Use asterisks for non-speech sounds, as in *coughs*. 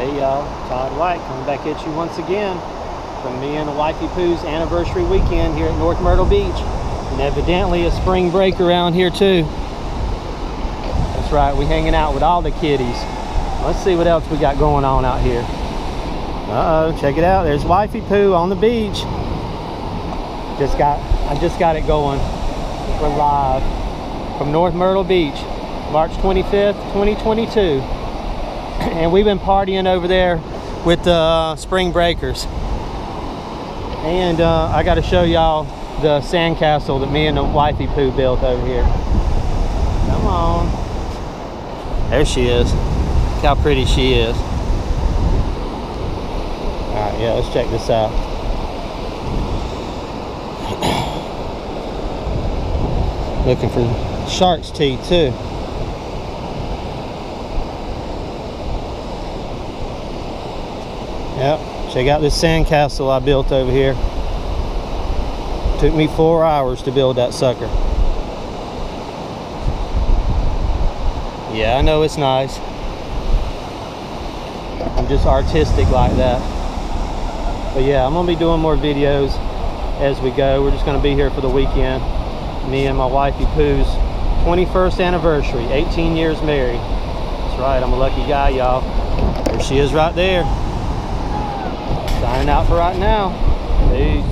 Hey y'all, Todd Wyatt coming back at you once again from me and the Wifey Poo's anniversary weekend here at North Myrtle Beach. And evidently a spring break around here too. That's right, we hanging out with all the kiddies. Let's see what else we got going on out here. Uh-oh, check it out. There's Wifey Poo on the beach. Just got, I just got it going. We're live from North Myrtle Beach, March 25th, 2022 *coughs* and we've been partying over there with the uh, spring breakers. And uh, I got to show y'all the sandcastle that me and the wifey poo built over here. Come on. There she is. Look how pretty she is. All right yeah let's check this out. *coughs* Looking for shark's teeth too Yep, check out this sandcastle I built over here. Took me four hours to build that sucker. Yeah, I know it's nice. I'm just artistic like that. But yeah, I'm gonna be doing more videos as we go. We're just gonna be here for the weekend. Me and my wifey Pooh's 21st anniversary, 18 years married. That's right, I'm a lucky guy, y'all. There she is right there. Signing out for right now. Peace.